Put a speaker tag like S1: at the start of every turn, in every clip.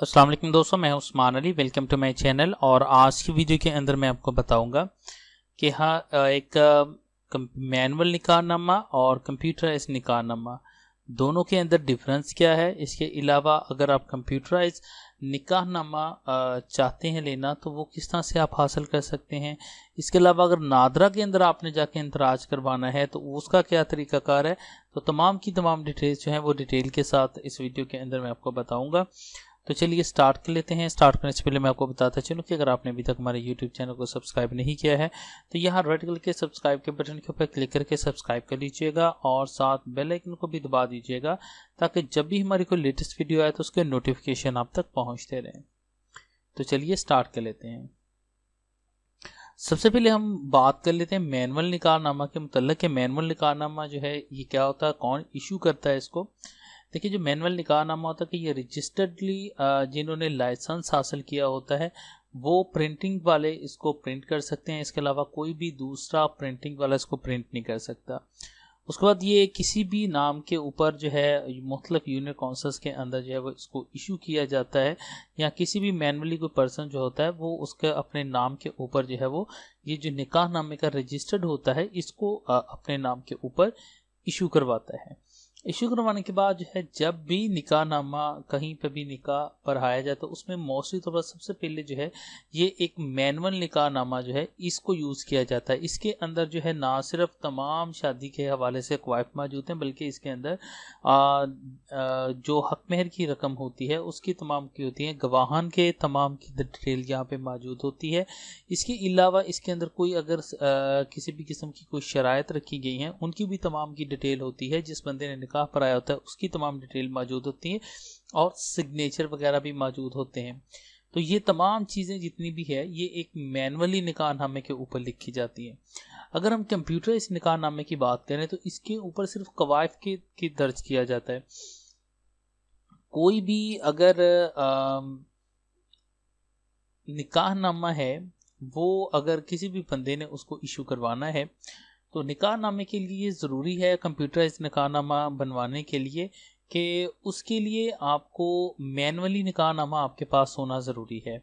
S1: वालेकुम दोस्तों, मैं Usman Ali. Welcome to my channel और आज की वीडियो के अंदर मैं आपको बताऊँगा कि हाँ एक मैनुअल निकाहनामा और कंप्यूटराइज निकाहनामा दोनों के अंदर डिफरेंस क्या है? इसके अलावा अगर आप कंप्यूटराइज निकाहनामा चाहते हैं लेना तो वो किस तरह से आप हासिल कर सकते हैं? इसके अलावा अगर नादरा के अंदर आपने जाके इंतराज करवाना है तो उसका क्या तरीकाकार है? तो तमाम की तमाम डिटेल्स जो हैं वो डिटेल के साथ इस वीडियो के अंदर मैं आपको बताऊँगा। तो चलिए स्टार्ट कर लेते हैं। स्टार्ट करने से पहले मैं आपको बताता चलूँ कि अगर आपने अभी तक हमारे यूट्यूब चैनल को सब्सक्राइब नहीं किया है तो यहाँ रेड कलर के सब्सक्राइब के बटन के ऊपर क्लिक करके सब्सक्राइब कर लीजिएगा और साथ बेल आइकन को भी दबा दीजिएगा ताकि जब भी हमारी कोई लेटेस्ट वीडियो आए तो उसके नोटिफिकेशन आप तक पहुँचते रहें। तो चलिए स्टार्ट कर लेते हैं। सबसे पहले हम बात कर लेते हैं मैनुअल निकालनामा के मुतल के मैनुअल निकालनामा जो है, ये क्या होता है, कौन इशू करता है इसको? देखिए, जो मैनुअल निकाह निकाहनामा होता है कि ये रजिस्टर्डली जिन्होंने लाइसेंस हासिल किया होता है, वो प्रिंटिंग वाले इसको प्रिंट कर सकते हैं। इसके अलावा कोई भी दूसरा प्रिंटिंग वाला इसको प्रिंट नहीं कर सकता। उसके बाद ये किसी भी नाम के ऊपर जो है, मुख्तलिफ़ यूनियन काउंसिल्स के अंदर जो है, वो इसको इशू किया जाता है। या किसी भी मैनुअली कोई पर्सन जो होता है, वो उसके अपने नाम के ऊपर जो है, वो ये जो निकाह नामे का रजिस्टर्ड होता है, इसको अपने नाम के ऊपर इशू करवाता है। इशू करवाने के बाद जो है जब भी निकाह नामा कहीं पर भी निकाह पढ़ाया जाए तो उसमें मोस्टली तौर पर सबसे पहले जो है ये एक मैनुअल निकाह नामा जो है इसको यूज़ किया जाता है। इसके अंदर जो है ना सिर्फ़ तमाम शादी के हवाले से क्वाइफ मौजूद हैं बल्कि इसके अंदर आ, आ, जो हक महर की रकम होती है उसकी तमाम की होती है। गवाहन के तमाम की डिटेल यहाँ पर मौजूद होती है। इसके अलावा इसके अंदर कोई अगर आ, किसी भी किस्म की कोई शराइ रखी गई हैं उनकी भी तमाम की डिटेल होती है जिस बंदे ने निकाह पर आया होता है उसकी तमाम डिटेल मौजूद होती है और सिग्नेचर वगैरह भी मौजूद होते हैं। तो ये तमाम चीज़ें जितनी भी है ये एक मैनुअली निकाहनामे के ऊपर लिखी जाती हैं। अगर हम कंप्यूटर इस निकाहनामे की बात करें तो इसके ऊपर सिर्फ़ कवायफ के, के दर्ज किया जाता है। कोई भी अगर निकाहनामा है वो अगर किसी भी बंदे ने उसको इशू करवाना है तो निकाहनामे के लिए ज़रूरी है कंप्यूटराइज निकाहनामा बनवाने के लिए कि उसके लिए आपको मैनुअली निकाहनामा आपके पास होना ज़रूरी है।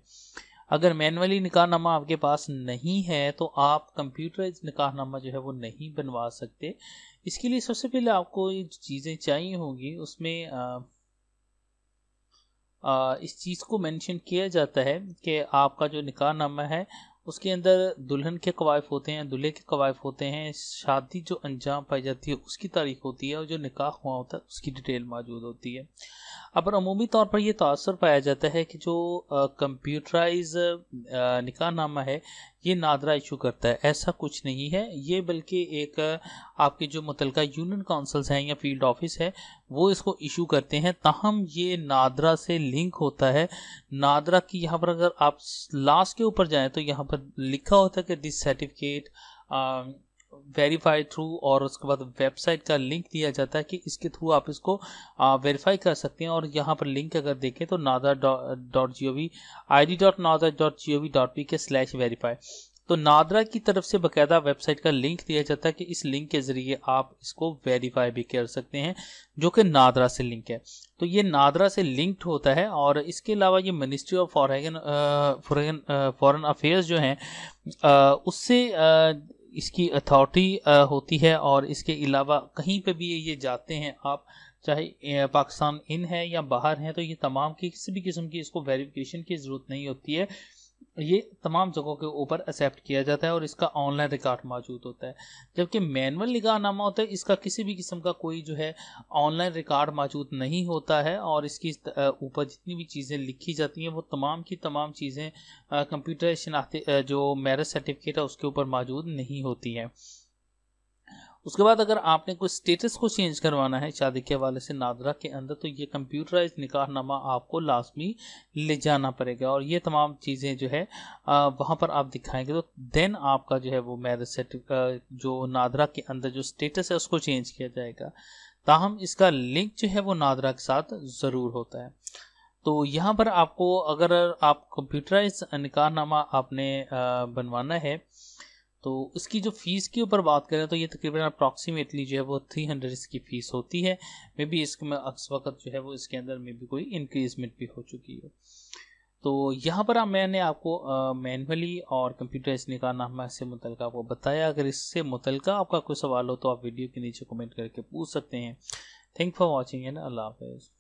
S1: अगर मैनुअली निकाहनामा आपके पास नहीं है तो आप कंप्यूटराइज निकाहनामा जो है वो नहीं बनवा सकते। इसके लिए सबसे पहले आपको ये चीज़ें चाहिए होंगी उसमें आ, आ, इस चीज़ को मेंशन किया जाता है कि आपका जो निकाहनामा है उसके अंदर दुल्हन के कवायफ होते हैं, दूल्हे के कवायफ होते हैं, शादी जो अंजाम पाई जाती है, उसकी तारीख होती है और जो निकाह हुआ होता है, उसकी डिटेल मौजूद होती है। अब अमूमी तौर पर यह तसर पाया जाता है कि जो कंप्यूटराइज निकाह नामा है ये नादरा इशू करता है। ऐसा कुछ नहीं है। ये बल्कि एक आपके जो मुतल यूनियन काउंसिल्स हैं या फ़ील्ड ऑफ़िस है, वो इसको इशू करते हैं। तहम ये नादरा से लिंक होता है। नादरा की यहाँ पर अगर आप लास्ट के ऊपर जाएँ तो यहाँ पर लिखा होता है कि दिस सर्टिफिकेट वेरीफाई थ्रू और उसके बाद वेबसाइट का लिंक दिया जाता है कि इसके थ्रू आप इसको वेरीफाई कर सकते हैं और यहाँ पर लिंक अगर देखें तो NADRA dot G O V I D dot NADRA dot G O V dot P K slash verify तो नादरा की तरफ़ से बकायदा वेबसाइट का लिंक दिया जाता है कि इस लिंक के ज़रिए आप इसको वेरीफाई भी कर सकते हैं, जो कि नादरा से लिंक है। तो ये नादरा से लिंक्ड होता है और इसके अलावा ये ministry of foreign foreign affairs जो हैं उससे इसकी अथॉरिटी होती है और इसके अलावा कहीं पे भी ये जाते हैं आप, चाहे पाकिस्तान इन है या बाहर हैं तो ये तमाम की किसी भी किस्म की इसको वेरिफिकेशन की ज़रूरत नहीं होती है। ये तमाम जगहों के ऊपर एक्सेप्ट किया जाता है और इसका ऑनलाइन रिकॉर्ड मौजूद होता है। जबकि मैनुअल निगाहनामा होता है इसका किसी भी किस्म का कोई जो है ऑनलाइन रिकॉर्ड मौजूद नहीं होता है और इसकी ऊपर जितनी भी चीज़ें लिखी जाती हैं, वो तमाम की तमाम चीज़ें कंप्यूटर शनाख्ती जो मैरिज सर्टिफिकेट है, उसके ऊपर मौजूद नहीं होती हैं। उसके बाद अगर आपने कोई स्टेटस को चेंज करवाना है शादी के हवाले से नादरा के अंदर तो ये कंप्यूटराइज निकाहनामा आपको लाजमी ले जाना पड़ेगा। और ये तमाम चीज़ें जो है वहाँ पर आप दिखाएँगे। तो देन आपका जो है वो मैरिज सर्टिफिकेट जो नादरा के अंदर जो स्टेटस है, उसको चेंज किया जाएगा। ताहम इसका लिंक जो है वो नादरा के साथ ज़रूर होता है। तो यहाँ पर आपको अगर आप कंप्यूटराइज निकाहनामा आपने बनवाना है तो इसकी जो फ़ीस के ऊपर बात करें तो ये तकरीबन अप्रॉक्सीमेटली जो है वो थ्री हंड्रेड इसकी फ़ीस होती है। मे बी इसमें इस वक्त जो है वो इसके अंदर मे बी कोई इंक्रीजमेंट भी हो चुकी है। तो यहाँ पर मैंने आपको मैनुअली और कंप्यूटर इस निकाहनामा से मुतल आपको बताया। अगर इससे मुतल आपका कोई सवाल हो तो आप वीडियो के नीचे कमेंट करके पूछ सकते हैं। थैंक फॉर वॉचिंग एंड अल्लाह हाफ़